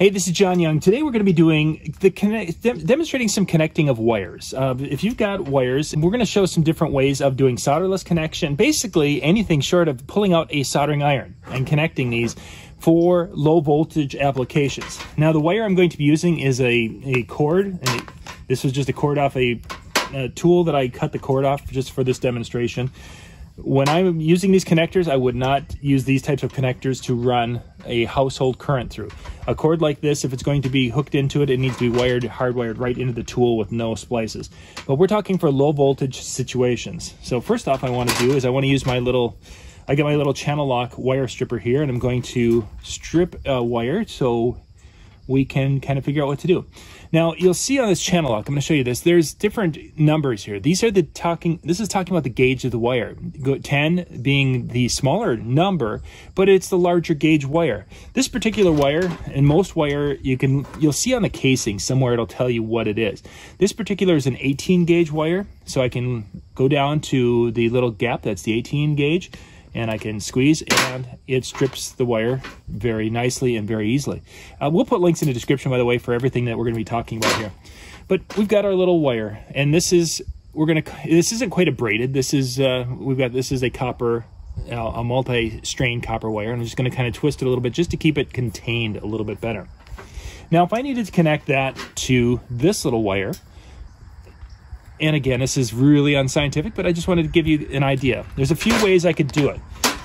Hey, this is John Young. Today we're going to be doing the connect, demonstrating some connecting of wires. Uh, if you've got wires, we're going to show some different ways of doing solderless connection. Basically, anything short of pulling out a soldering iron and connecting these for low voltage applications. Now, the wire I'm going to be using is a, a cord. And this was just a cord off a, a tool that I cut the cord off just for this demonstration when I'm using these connectors, I would not use these types of connectors to run a household current through. A cord like this, if it's going to be hooked into it, it needs to be wired, hardwired right into the tool with no splices. But we're talking for low voltage situations. So first off, I want to do is I want to use my little, I got my little channel lock wire stripper here, and I'm going to strip a wire so we can kind of figure out what to do. Now you'll see on this channel lock, I'm going to show you this. There's different numbers here. These are the talking, this is talking about the gauge of the wire. 10 being the smaller number, but it's the larger gauge wire. This particular wire and most wire, you can, you'll see on the casing somewhere it'll tell you what it is. This particular is an 18 gauge wire. So I can go down to the little gap, that's the 18 gauge and I can squeeze and it strips the wire very nicely and very easily. Uh, we'll put links in the description, by the way, for everything that we're going to be talking about here. But we've got our little wire, and this is we're going to. This isn't quite a braided. This is uh, we've got this is a copper, uh, a multi-strand copper wire, and I'm just going to kind of twist it a little bit just to keep it contained a little bit better. Now, if I needed to connect that to this little wire, and again, this is really unscientific, but I just wanted to give you an idea. There's a few ways I could do it.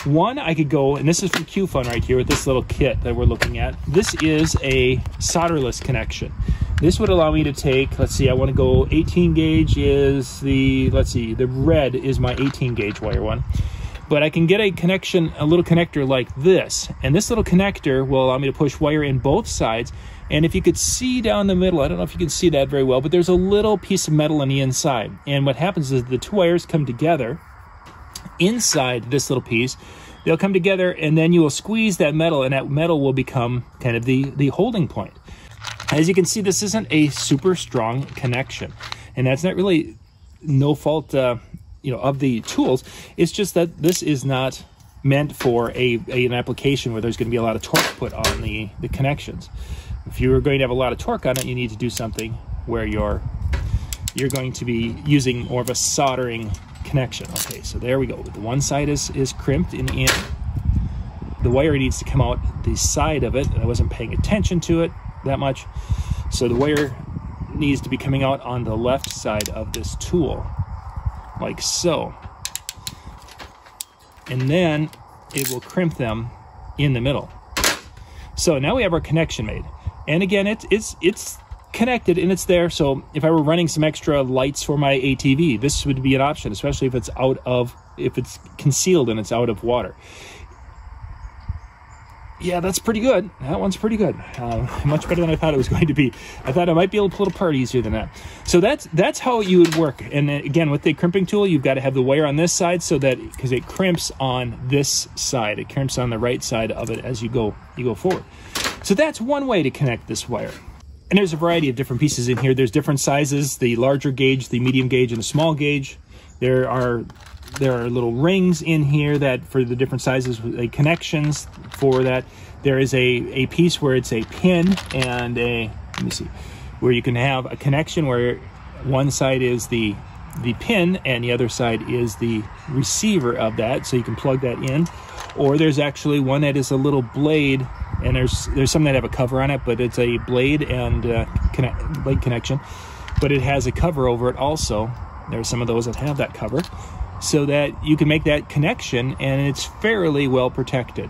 One, I could go, and this is from QFun right here with this little kit that we're looking at. This is a solderless connection. This would allow me to take, let's see, I want to go 18 gauge is the, let's see, the red is my 18 gauge wire one. But I can get a connection, a little connector like this. And this little connector will allow me to push wire in both sides and if you could see down the middle, I don't know if you can see that very well, but there's a little piece of metal on the inside. And what happens is the two wires come together inside this little piece. They'll come together and then you will squeeze that metal and that metal will become kind of the, the holding point. As you can see, this isn't a super strong connection. And that's not really no fault uh, you know, of the tools. It's just that this is not meant for a, a, an application where there's going to be a lot of torque put on the, the connections. If you're going to have a lot of torque on it, you need to do something where you're you're going to be using more of a soldering connection. Okay, so there we go. The one side is, is crimped in the end. The wire needs to come out the side of it. And I wasn't paying attention to it that much. So the wire needs to be coming out on the left side of this tool, like so. And then it will crimp them in the middle. So now we have our connection made. And again, it's it's it's connected and it's there. So if I were running some extra lights for my ATV, this would be an option, especially if it's out of if it's concealed and it's out of water. Yeah, that's pretty good. That one's pretty good. Uh, much better than I thought it was going to be. I thought it might be able to pull it apart easier than that. So that's that's how you would work. And again, with the crimping tool, you've got to have the wire on this side so that because it crimps on this side, it crimps on the right side of it as you go you go forward. So that's one way to connect this wire. And there's a variety of different pieces in here. There's different sizes, the larger gauge, the medium gauge, and the small gauge. There are there are little rings in here that for the different sizes, uh, connections for that. There is a, a piece where it's a pin and a, let me see, where you can have a connection where one side is the the pin and the other side is the receiver of that so you can plug that in. Or there's actually one that is a little blade and there's there's some that have a cover on it but it's a blade and uh, connect, blade connection. But it has a cover over it also. There's some of those that have that cover so that you can make that connection and it's fairly well protected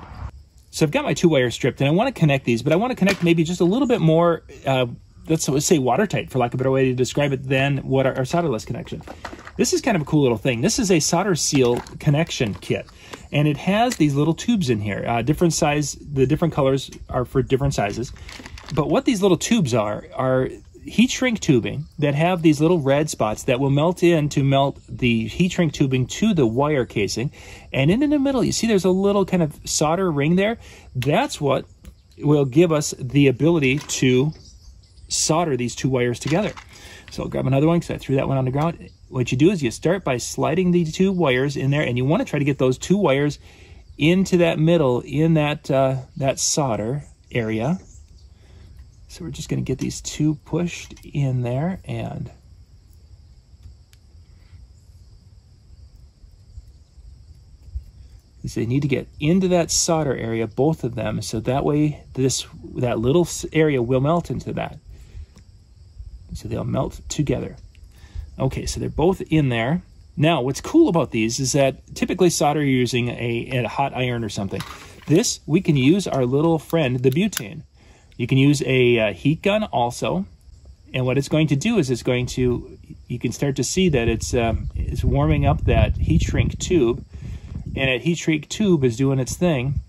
so I've got my two wires stripped and I want to connect these but I want to connect maybe just a little bit more uh, let's, let's say watertight for lack of a better way to describe it than what our, our solderless connection this is kind of a cool little thing this is a solder seal connection kit and it has these little tubes in here. Uh, different size, the different colors are for different sizes. But what these little tubes are, are heat shrink tubing that have these little red spots that will melt in to melt the heat shrink tubing to the wire casing. And in, in the middle, you see there's a little kind of solder ring there. That's what will give us the ability to solder these two wires together. So I'll grab another one because I threw that one on the ground what you do is you start by sliding the two wires in there, and you want to try to get those two wires into that middle, in that, uh, that solder area. So we're just going to get these two pushed in there and they need to get into that solder area, both of them, so that way this that little area will melt into that. So they'll melt together. Okay, so they're both in there. Now, what's cool about these is that typically solder you're using a, a hot iron or something. This, we can use our little friend, the butane. You can use a uh, heat gun also. And what it's going to do is it's going to, you can start to see that it's, um, it's warming up that heat shrink tube and that heat shrink tube is doing its thing.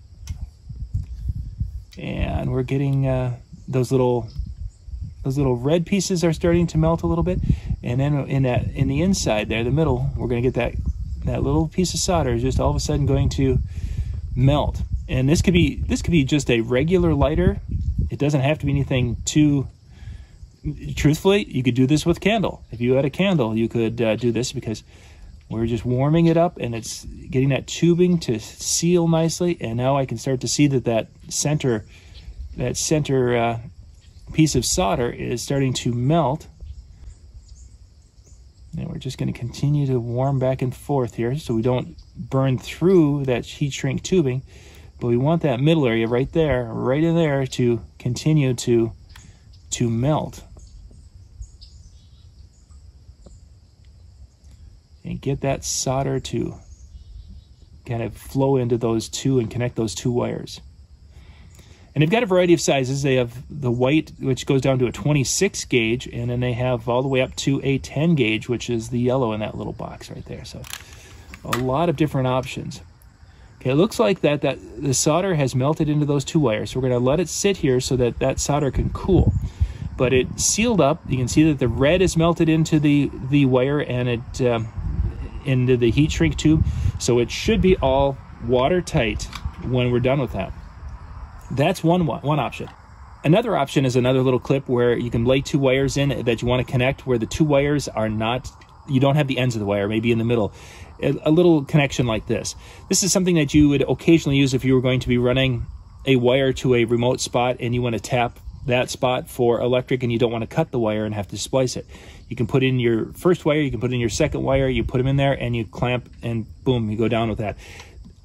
And we're getting uh, those little those little red pieces are starting to melt a little bit. And then in that in the inside there, the middle, we're going to get that that little piece of solder is just all of a sudden going to melt. And this could be this could be just a regular lighter. It doesn't have to be anything too truthfully, you could do this with candle. If you had a candle, you could uh, do this because we're just warming it up and it's getting that tubing to seal nicely. And now I can start to see that that center, that center uh, piece of solder is starting to melt. And we're just going to continue to warm back and forth here so we don't burn through that heat shrink tubing. But we want that middle area right there, right in there to continue to, to melt. and get that solder to kind of flow into those two and connect those two wires. And they've got a variety of sizes. They have the white, which goes down to a 26 gauge, and then they have all the way up to a 10 gauge, which is the yellow in that little box right there. So a lot of different options. It looks like that, that the solder has melted into those two wires. So we're going to let it sit here so that that solder can cool. But it sealed up. You can see that the red is melted into the, the wire and it um, into the heat shrink tube. So it should be all watertight when we're done with that. That's one, one option. Another option is another little clip where you can lay two wires in that you want to connect where the two wires are not, you don't have the ends of the wire, maybe in the middle. A, little connection like this. This is something that you would occasionally use if you were going to be running a wire to a remote spot and you want to tap that spot for electric and you don't want to cut the wire and have to splice it. You can put in your first wire, you can put in your second wire, you put them in there and you clamp and boom, you go down with that.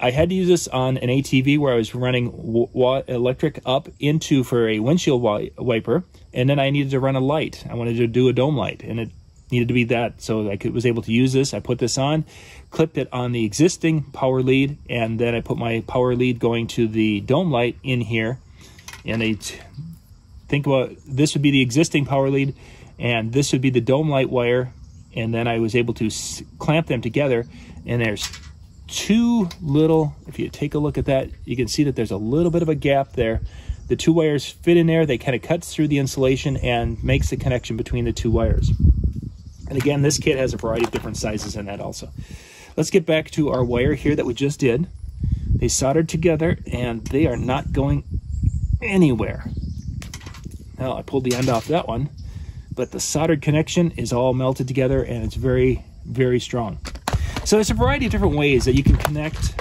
I had to use this on an ATV where I was running electric up into for a windshield wiper, and then I needed to run a light. I wanted to do a dome light, and it needed to be that. So I could, was able to use this. I put this on, clipped it on the existing power lead, and then I put my power lead going to the dome light in here. And I think about this would be the existing power lead and this would be the dome light wire and then I was able to clamp them together and there's two little if you take a look at that you can see that there's a little bit of a gap there the two wires fit in there they kind of cuts through the insulation and makes the connection between the two wires and again this kit has a variety of different sizes in that also let's get back to our wire here that we just did they soldered together and they are not going anywhere now I pulled the end off that one but the soldered connection is all melted together and it's very, very strong. So there's a variety of different ways that you can connect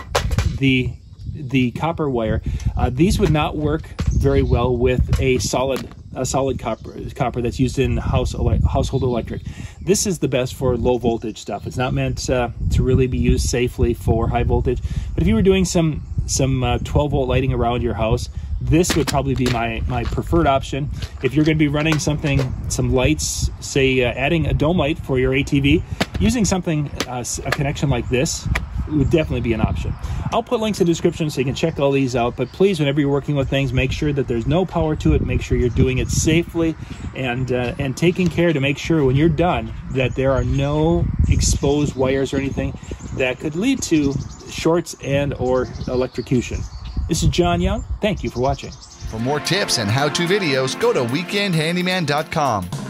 the the copper wire. Uh, these would not work very well with a solid a solid copper copper that's used in house household electric. This is the best for low voltage stuff. It's not meant uh, to really be used safely for high voltage. But if you were doing some some uh, 12 volt lighting around your house, this would probably be my, my preferred option. If you're going to be running something, some lights, say uh, adding a dome light for your ATV, using something, uh, a connection like this would definitely be an option. I'll put links in the description so you can check all these out, but please, whenever you're working with things, make sure that there's no power to it, make sure you're doing it safely, and, uh, and taking care to make sure when you're done that there are no exposed wires or anything that could lead to shorts and or electrocution. This is John Young. Thank you for watching. For more tips and how-to videos, go to weekendhandyman.com.